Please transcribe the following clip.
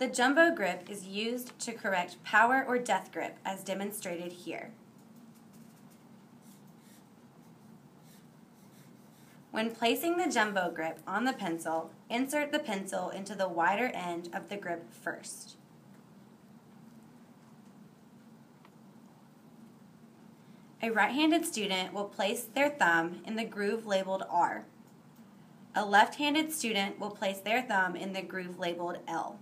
The jumbo grip is used to correct power or death grip as demonstrated here. When placing the jumbo grip on the pencil, insert the pencil into the wider end of the grip first. A right-handed student will place their thumb in the groove labeled R. A left-handed student will place their thumb in the groove labeled L.